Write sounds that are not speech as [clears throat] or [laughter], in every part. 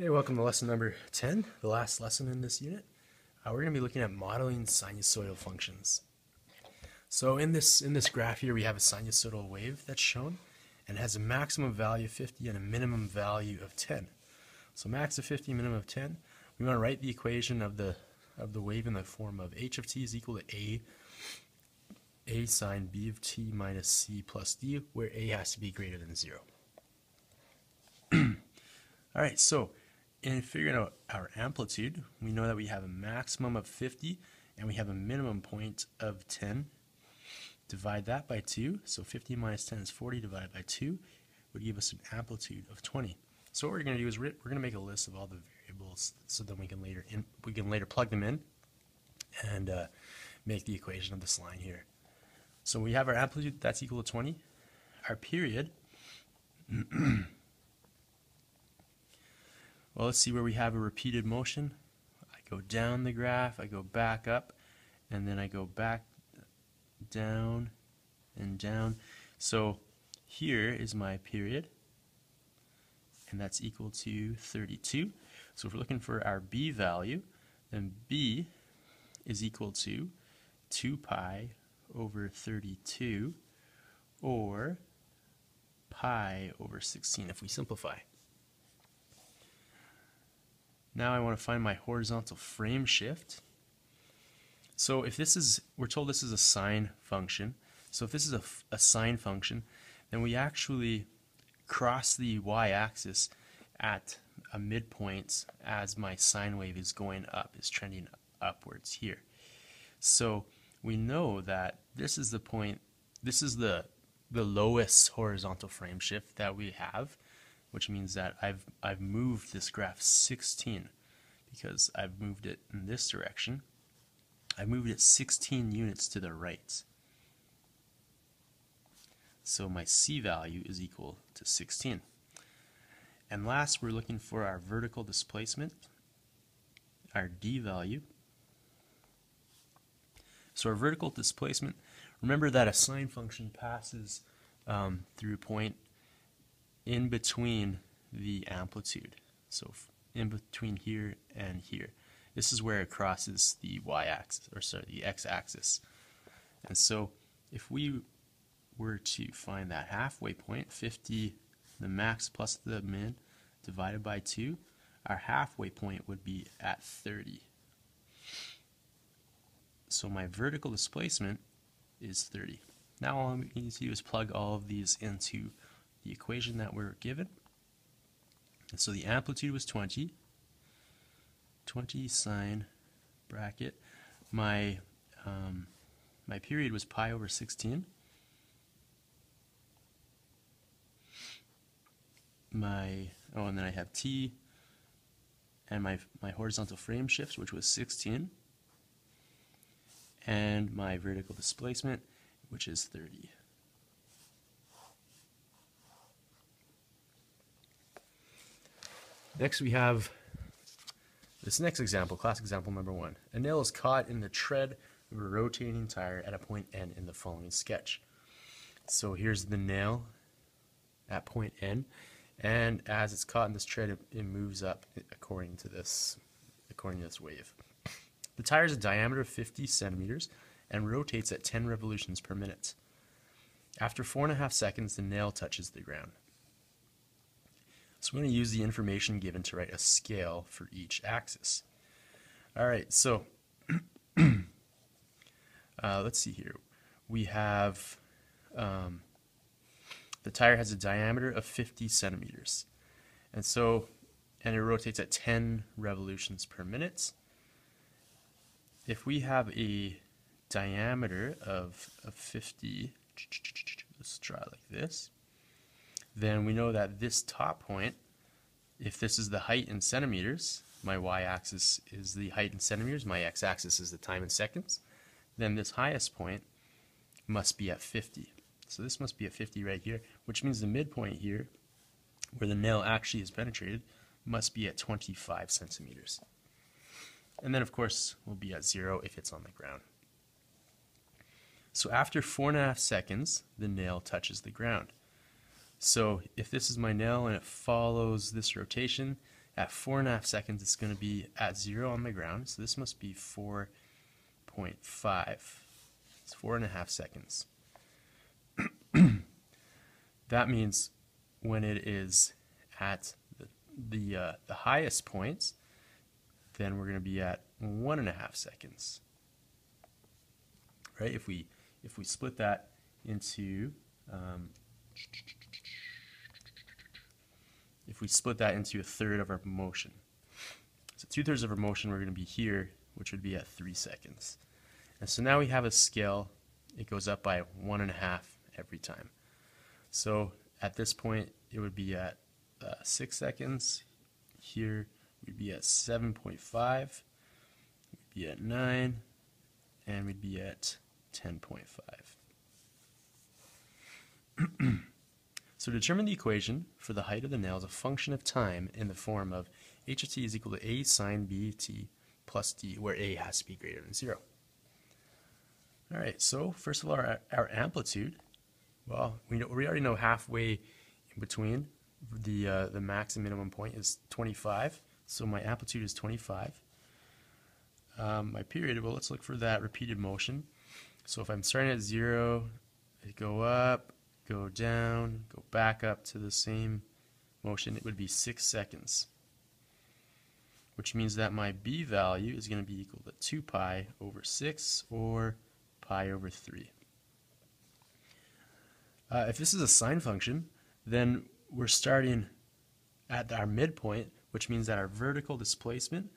Hey, welcome to lesson number 10, the last lesson in this unit. Uh, we're going to be looking at modeling sinusoidal functions. So in this in this graph here, we have a sinusoidal wave that's shown, and has a maximum value of 50 and a minimum value of 10. So max of 50, minimum of 10. We want to write the equation of the of the wave in the form of h of t is equal to a a sine b of t minus c plus d, where a has to be greater than 0. [clears throat] All right, so in figuring out our amplitude, we know that we have a maximum of 50 and we have a minimum point of 10. Divide that by 2, so 50 minus 10 is 40 divided by 2 would give us an amplitude of 20. So what we're going to do is we're going to make a list of all the variables so then we can later in, we can later plug them in and uh, make the equation of this line here. So we have our amplitude that's equal to 20. Our period [clears throat] Well, let's see where we have a repeated motion. I go down the graph, I go back up, and then I go back down and down. So here is my period, and that's equal to 32. So if we're looking for our b value, then b is equal to 2 pi over 32, or pi over 16 if we simplify. Now I want to find my horizontal frame shift. So if this is, we're told this is a sine function. So if this is a, a sine function, then we actually cross the y-axis at a midpoint as my sine wave is going up, is trending upwards here. So we know that this is the point, this is the, the lowest horizontal frame shift that we have which means that I've, I've moved this graph 16 because I've moved it in this direction. I've moved it 16 units to the right. So my C value is equal to 16. And last, we're looking for our vertical displacement, our D value. So our vertical displacement, remember that a sine function passes um, through point in between the amplitude. So in between here and here. This is where it crosses the y-axis, or sorry, the x-axis. And so if we were to find that halfway point, 50, the max plus the min, divided by 2, our halfway point would be at 30. So my vertical displacement is 30. Now all I need to do is plug all of these into the equation that we're given. And so the amplitude was 20. 20 sine bracket. My um, my period was pi over 16. My oh, and then I have t and my my horizontal frame shift, which was 16, and my vertical displacement, which is 30. Next we have this next example, class example number one. A nail is caught in the tread of a rotating tire at a point N in the following sketch. So here's the nail at point N, and as it's caught in this tread, it, it moves up according to this, according to this wave. The tire has a diameter of 50 centimeters and rotates at 10 revolutions per minute. After four and a half seconds, the nail touches the ground. So we're going to use the information given to write a scale for each axis. All right, so [clears throat] uh, let's see here. We have um, the tire has a diameter of 50 centimeters. And so, and it rotates at 10 revolutions per minute. If we have a diameter of, of 50, let's try like this then we know that this top point, if this is the height in centimeters, my y-axis is the height in centimeters, my x-axis is the time in seconds, then this highest point must be at 50. So this must be at 50 right here, which means the midpoint here, where the nail actually is penetrated, must be at 25 centimeters. And then, of course, we'll be at zero if it's on the ground. So after four and a half seconds, the nail touches the ground. So if this is my nail and it follows this rotation At four and a half seconds, it's going to be at zero on the ground. So this must be 4.5. It's four and a half seconds. [clears throat] that means when it is at the, the, uh, the highest points, then we're going to be at one and a half seconds. Right? If we if we split that into um, if we split that into a third of our motion. So two thirds of our motion, we're going to be here, which would be at three seconds. And so now we have a scale. It goes up by one and a half every time. So at this point, it would be at uh, six seconds. Here, we'd be at 7.5. We'd be at nine, and we'd be at 10.5. [clears throat] So determine the equation for the height of the nail as a function of time in the form of h of t is equal to a sine b t plus d, where a has to be greater than 0. All right, so first of all, our, our amplitude, well, we, know, we already know halfway in between the, uh, the max and minimum point is 25, so my amplitude is 25. Um, my period, well, let's look for that repeated motion. So if I'm starting at 0, I go up, go down, go back up to the same motion, it would be 6 seconds. Which means that my b value is going to be equal to 2 pi over 6 or pi over 3. Uh, if this is a sine function, then we're starting at our midpoint, which means that our vertical displacement,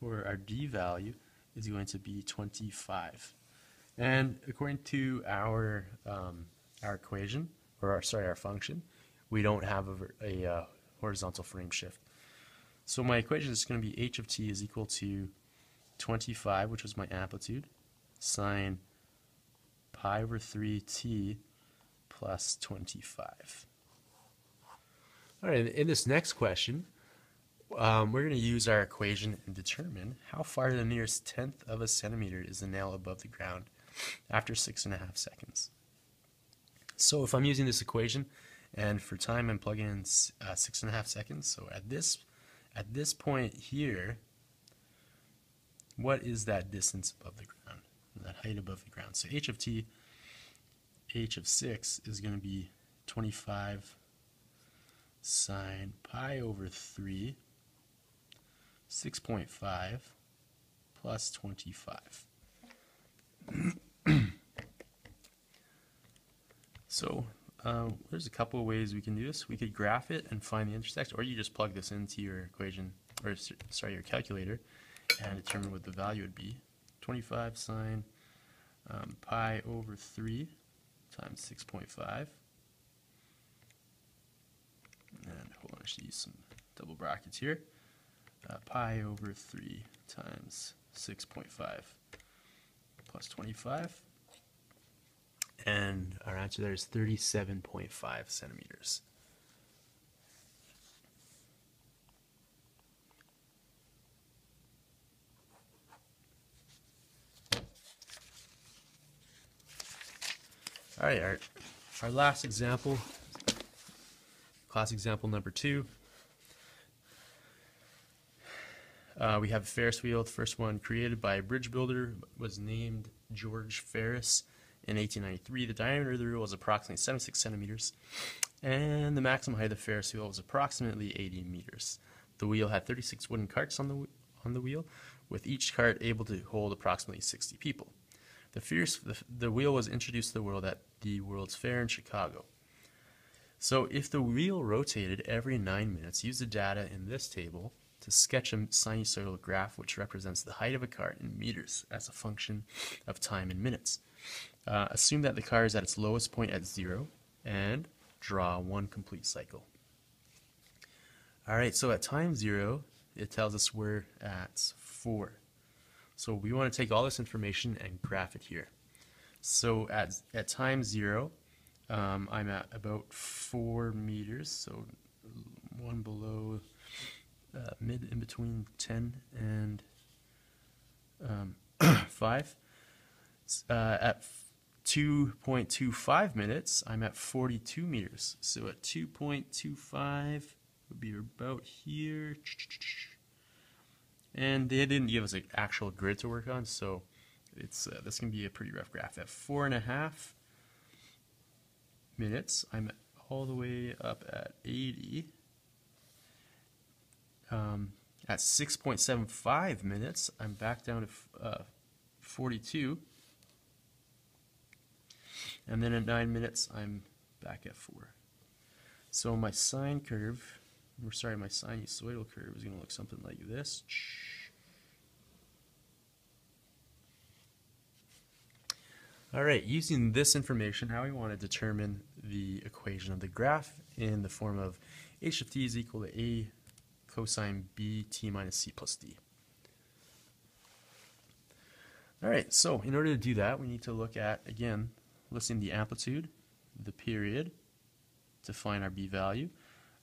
or our d value, is going to be 25. And according to our um, our equation, or our, sorry, our function, we don't have a, a uh, horizontal frame shift. So my equation is going to be h of t is equal to 25, which was my amplitude, sine pi over 3t plus 25. All right, in this next question, um, we're going to use our equation and determine how far the nearest tenth of a centimeter is the nail above the ground after six and a half seconds. So if I'm using this equation, and for time I'm plugging in uh, six and a half seconds, so at this, at this point here, what is that distance above the ground, that height above the ground? So h of t, h of 6 is going to be 25 sine pi over 3, 6.5 plus 25. [clears throat] So uh, there's a couple of ways we can do this. We could graph it and find the intersection, or you just plug this into your equation, or sorry, your calculator, and determine what the value would be. 25 sine um, pi over 3 times 6.5. And hold on, I should use some double brackets here. Uh, pi over 3 times 6.5 plus 25 and our answer there is 37.5 centimeters. All right, our, our last example, class example number two. Uh, we have a Ferris wheel. The first one created by a bridge builder was named George Ferris. In 1893, the diameter of the wheel was approximately 76 centimeters, and the maximum height of the Ferris wheel was approximately 80 meters. The wheel had 36 wooden carts on the, on the wheel, with each cart able to hold approximately 60 people. The, Ferris, the, the wheel was introduced to the world at the World's Fair in Chicago. So if the wheel rotated every 9 minutes, use the data in this table to sketch a sinusoidal graph which represents the height of a cart in meters as a function of time in minutes. Uh, assume that the car is at its lowest point at zero and draw one complete cycle. All right, so at time zero, it tells us we're at four. So we want to take all this information and graph it here. So at, at time zero, um, I'm at about four meters, so one below, uh, mid in between 10 and um, [clears throat] 5. Uh, at 2.25 minutes, I'm at 42 meters. So at 2.25 would be about here. And they didn't give us an actual grid to work on, so it's uh, this can be a pretty rough graph. At four and a half minutes, I'm all the way up at 80. Um, at 6.75 minutes, I'm back down to uh, 42. And then at 9 minutes, I'm back at 4. So my sine curve, or sorry, my sinusoidal curve is going to look something like this. All right, using this information, how we want to determine the equation of the graph in the form of h of t is equal to a cosine b t minus c plus d. All right, so in order to do that, we need to look at, again, listing the amplitude, the period, to find our b value.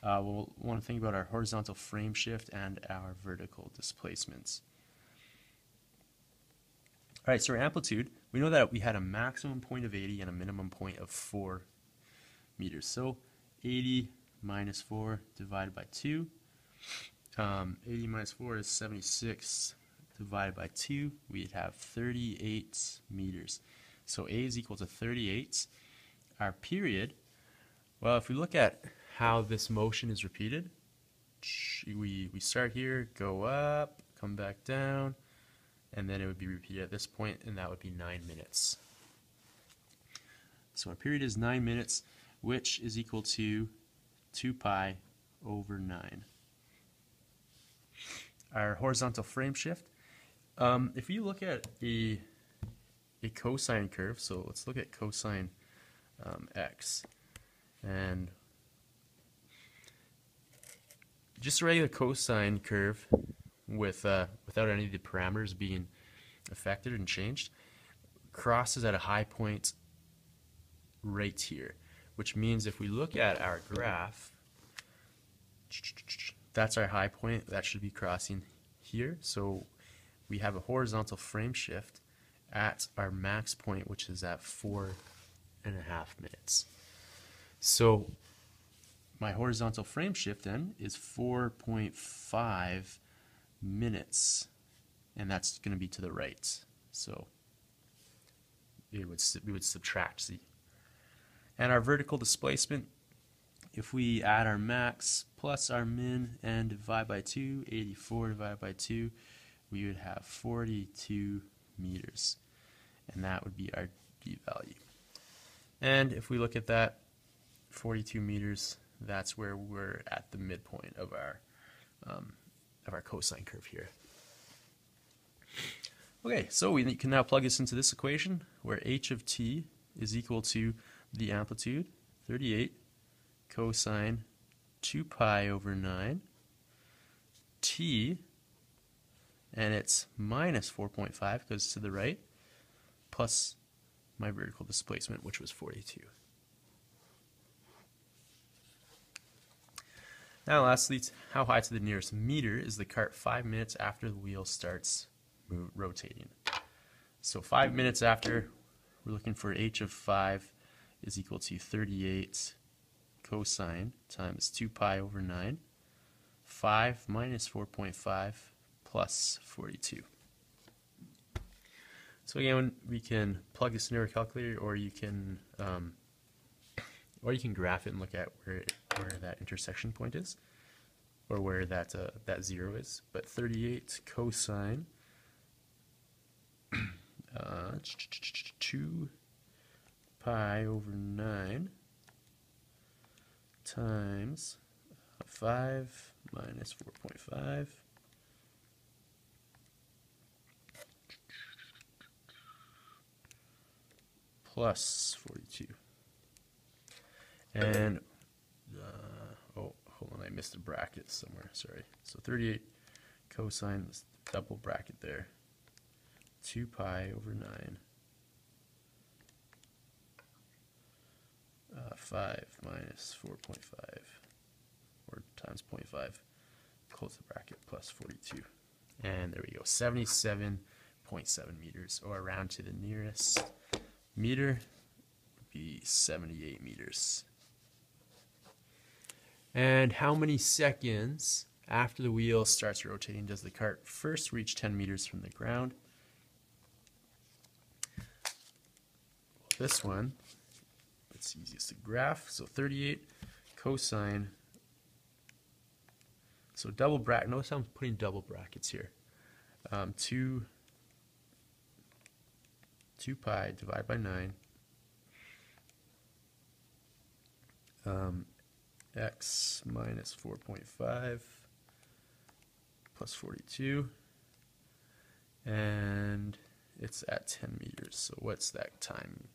Uh, we'll want to think about our horizontal frame shift and our vertical displacements. All right, so our amplitude, we know that we had a maximum point of 80 and a minimum point of 4 meters. So 80 minus 4 divided by 2. Um, 80 minus 4 is 76 divided by 2. We'd have 38 meters. So A is equal to 38. Our period, well, if we look at how this motion is repeated, we, we start here, go up, come back down, and then it would be repeated at this point, and that would be 9 minutes. So our period is 9 minutes, which is equal to 2 pi over 9. Our horizontal frame shift, um, if you look at a, a cosine curve, so let's look at cosine um, x, and just a regular cosine curve with uh, without any of the parameters being affected and changed. Crosses at a high point right here which means if we look at our graph that's our high point that should be crossing here. So we have a horizontal frame shift at our max point which is at four and a half minutes so my horizontal frame shift then is 4.5 minutes, and that's going to be to the right. So it would, we would subtract z. And our vertical displacement, if we add our max plus our min and divide by 2, 84 divided by 2, we would have 42 meters. And that would be our d value. And if we look at that, 42 meters, that's where we're at the midpoint of our um, of our cosine curve here. Okay, so we can now plug this into this equation where h of t is equal to the amplitude, 38, cosine 2 pi over 9, t, and it's minus 4.5 because to the right, plus my vertical displacement, which was 42. Now lastly, how high to the nearest meter is the cart five minutes after the wheel starts rotating. So five minutes after, we're looking for h of 5 is equal to 38 cosine times 2 pi over 9. 5 minus 4.5 plus 42. So again, we can plug this into our calculator, or you can, um, or you can graph it and look at where where that intersection point is, or where that uh, that zero is. But 38 cosine [clears throat] uh, 2 pi over 9 times 5 minus 4.5 plus 42. And uh, oh, hold on, I missed a bracket somewhere. Sorry. So 38 cosine, double bracket there. 2 pi over 9. Uh, 5 minus 4.5 or times 0.5 close the bracket plus 42 and there we go 77.7 meters or around to the nearest meter would be 78 meters And how many seconds after the wheel starts rotating does the cart first reach 10 meters from the ground? This one, it's easiest to graph. So 38 cosine. So double bracket. Notice I'm putting double brackets here. Um, 2, 2 pi divided by 9. Um, x minus 4.5 plus 42 and it's at 10 meters. So what's that time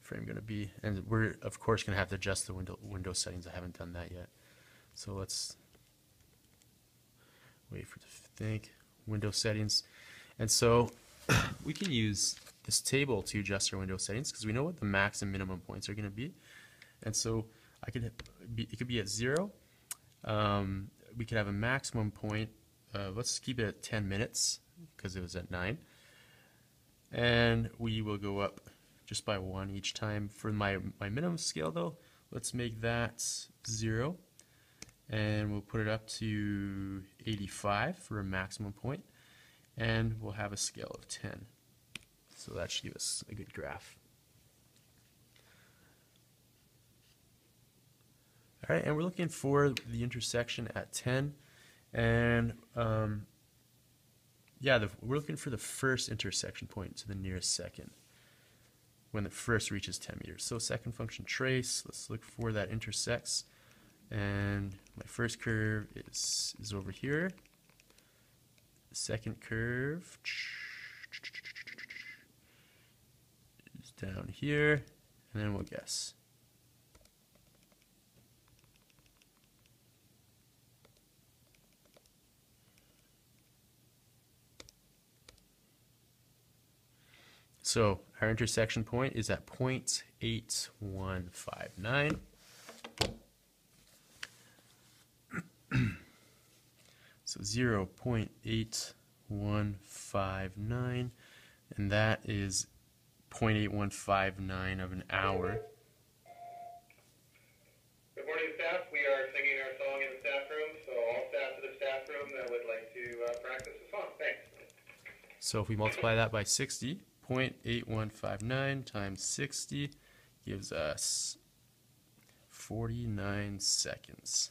frame going to be? And we're of course going to have to adjust the window window settings. I haven't done that yet. So let's wait for to think. Window settings. And so [coughs] we can use this table to adjust our window settings because we know what the max and minimum points are going to be and so I could be, it could be at zero. Um, we could have a maximum point. Uh, let's keep it at 10 minutes because it was at 9. And we will go up just by 1 each time. For my, my minimum scale though, let's make that 0. And we'll put it up to 85 for a maximum point. And we'll have a scale of 10. So that should give us a good graph. All right, and we're looking for the intersection at 10. And um, yeah, the, we're looking for the first intersection point to the nearest second when the first reaches 10 meters. So second function trace, let's look for that intersects. And my first curve is, is over here. Second curve down here, and then we'll guess. So our intersection point is at 0.8159. [clears throat] so 0.8159, and that is 0.8159 of an hour. Good morning, staff. We are singing our song in the staff room, so all staff to the staff room that would like to uh, practice the song. Thanks. So if we multiply that by 60, 0.8159 times 60 gives us 49 seconds.